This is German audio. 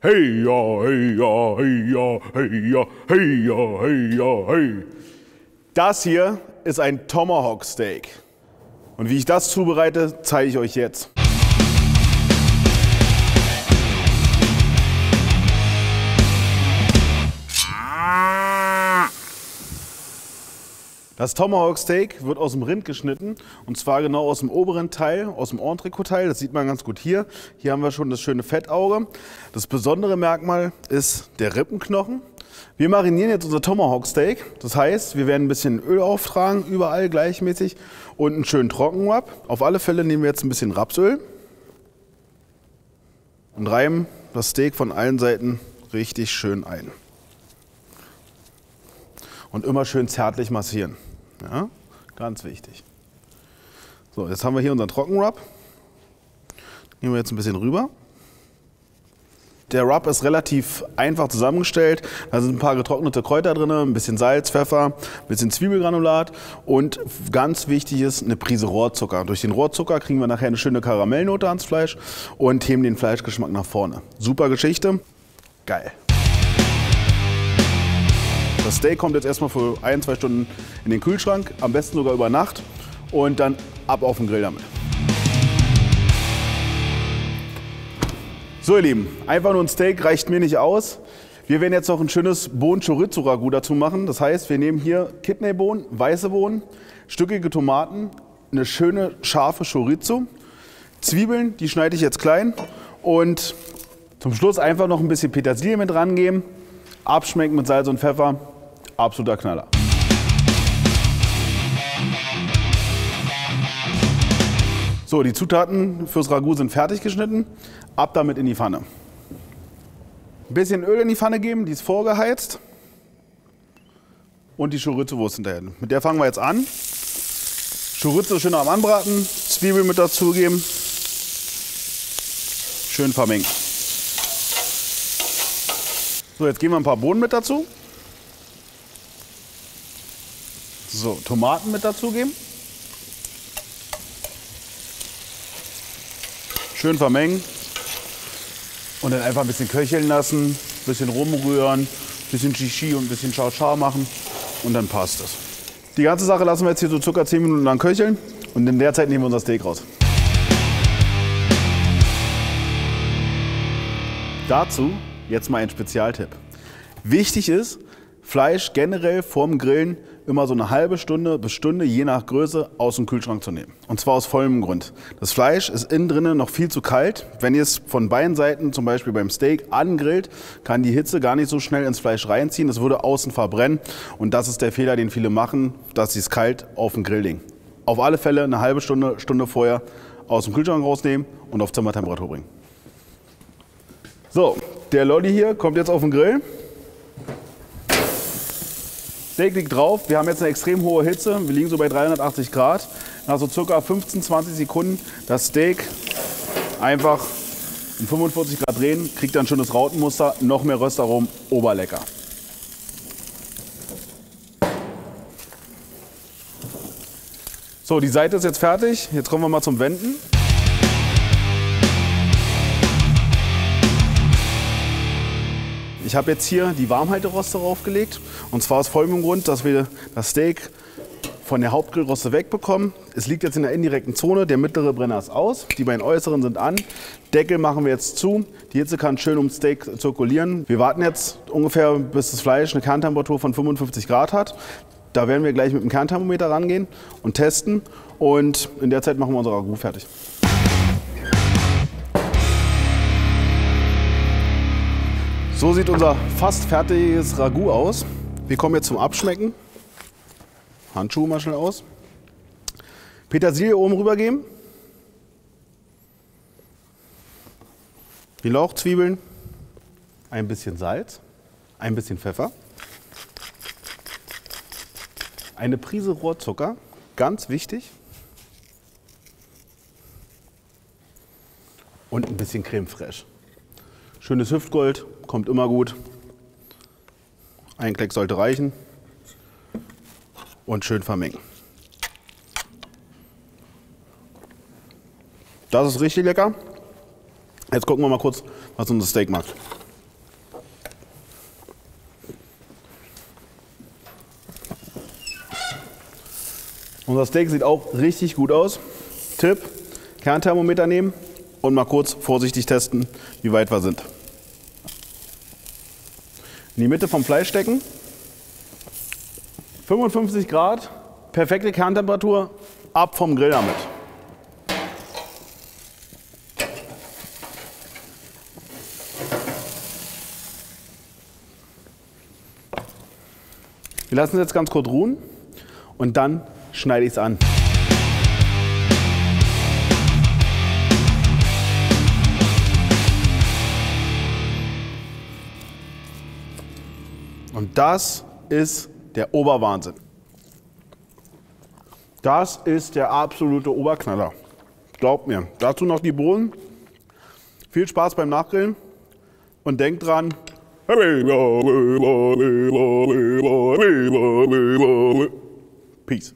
Hey ja, hey ja, hey ja, hey ja, hey ja, hey ja, hey. Das hier ist ein Tomahawk Steak. Und wie ich das zubereite, zeige ich euch jetzt. Das Tomahawk Steak wird aus dem Rind geschnitten und zwar genau aus dem oberen Teil, aus dem Entrecot-Teil. Das sieht man ganz gut hier. Hier haben wir schon das schöne Fettauge. Das besondere Merkmal ist der Rippenknochen. Wir marinieren jetzt unser Tomahawk Steak. Das heißt, wir werden ein bisschen Öl auftragen, überall gleichmäßig und einen schönen Trockenrub. Auf alle Fälle nehmen wir jetzt ein bisschen Rapsöl und reiben das Steak von allen Seiten richtig schön ein. Und immer schön zärtlich massieren. Ja, ganz wichtig. So, jetzt haben wir hier unseren Trockenrub. Nehmen wir jetzt ein bisschen rüber. Der Rub ist relativ einfach zusammengestellt. Da sind ein paar getrocknete Kräuter drin, ein bisschen Salz, Pfeffer, ein bisschen Zwiebelgranulat und ganz wichtig ist eine Prise Rohrzucker. Durch den Rohrzucker kriegen wir nachher eine schöne Karamellnote ans Fleisch und heben den Fleischgeschmack nach vorne. Super Geschichte. Geil. Das Steak kommt jetzt erstmal für ein, zwei Stunden in den Kühlschrank, am besten sogar über Nacht und dann ab auf den Grill damit. So ihr Lieben, einfach nur ein Steak reicht mir nicht aus. Wir werden jetzt noch ein schönes Bohnen-Chorizo-Ragout dazu machen. Das heißt, wir nehmen hier Kidneybohnen, weiße Bohnen, stückige Tomaten, eine schöne scharfe Chorizo, Zwiebeln, die schneide ich jetzt klein und zum Schluss einfach noch ein bisschen Petersilie mit rangeben, abschmecken mit Salz und Pfeffer absoluter Knaller. So, die Zutaten fürs Ragout sind fertig geschnitten. Ab damit in die Pfanne. Ein bisschen Öl in die Pfanne geben, die ist vorgeheizt. Und die Chorizo-Wurst hinterher. Mit der fangen wir jetzt an. Chorizo schön am Anbraten, Zwiebeln mit dazugeben. Schön vermengen. So, jetzt geben wir ein paar Bohnen mit dazu. So, Tomaten mit dazugeben. Schön vermengen. Und dann einfach ein bisschen köcheln lassen, ein bisschen rumrühren, ein bisschen Shishi und ein bisschen Chao Chao machen. Und dann passt es. Die ganze Sache lassen wir jetzt hier so circa 10 Minuten lang köcheln. Und in der Zeit nehmen wir unser Steak raus. Dazu jetzt mal ein Spezialtipp. Wichtig ist, Fleisch generell vorm Grillen immer so eine halbe Stunde bis Stunde, je nach Größe, aus dem Kühlschrank zu nehmen. Und zwar aus vollem Grund. Das Fleisch ist innen drinnen noch viel zu kalt. Wenn ihr es von beiden Seiten, zum Beispiel beim Steak, angrillt, kann die Hitze gar nicht so schnell ins Fleisch reinziehen. Es würde außen verbrennen. Und das ist der Fehler, den viele machen, dass sie es kalt auf den Grill legen. Auf alle Fälle eine halbe Stunde, Stunde vorher aus dem Kühlschrank rausnehmen und auf Zimmertemperatur bringen. So, der Lolli hier kommt jetzt auf den Grill. Steak liegt drauf. Wir haben jetzt eine extrem hohe Hitze. Wir liegen so bei 380 Grad. Nach so circa 15, 20 Sekunden das Steak einfach um 45 Grad drehen, kriegt dann schönes Rautenmuster, noch mehr Röstaromen, oberlecker. So, die Seite ist jetzt fertig. Jetzt kommen wir mal zum Wenden. Ich habe jetzt hier die Warmhalteroste draufgelegt. Und zwar aus folgendem Grund, dass wir das Steak von der Hauptgrillroste wegbekommen. Es liegt jetzt in der indirekten Zone. Der mittlere Brenner ist aus. Die beiden äußeren sind an. Deckel machen wir jetzt zu. Die Hitze kann schön ums Steak zirkulieren. Wir warten jetzt ungefähr, bis das Fleisch eine Kerntemperatur von 55 Grad hat. Da werden wir gleich mit dem Kernthermometer rangehen und testen. Und in der Zeit machen wir unser Ragout fertig. So sieht unser fast fertiges Ragout aus. Wir kommen jetzt zum Abschmecken. Handschuhe mal schnell aus. Petersilie oben rübergeben. Die Lauchzwiebeln. Ein bisschen Salz. Ein bisschen Pfeffer. Eine Prise Rohrzucker. Ganz wichtig. Und ein bisschen Creme fraiche. Schönes Hüftgold, kommt immer gut. Ein Kleck sollte reichen. Und schön vermengen. Das ist richtig lecker. Jetzt gucken wir mal kurz, was unser Steak macht. Unser Steak sieht auch richtig gut aus. Tipp, Kernthermometer nehmen und mal kurz vorsichtig testen, wie weit wir sind. In die Mitte vom Fleisch stecken. 55 Grad, perfekte Kerntemperatur, ab vom Grill damit. Wir lassen es jetzt ganz kurz ruhen und dann schneide ich es an. Und das ist der Oberwahnsinn. Das ist der absolute Oberknaller. Glaubt mir. Dazu noch die Bohnen. Viel Spaß beim Nachgrillen und denkt dran, Peace.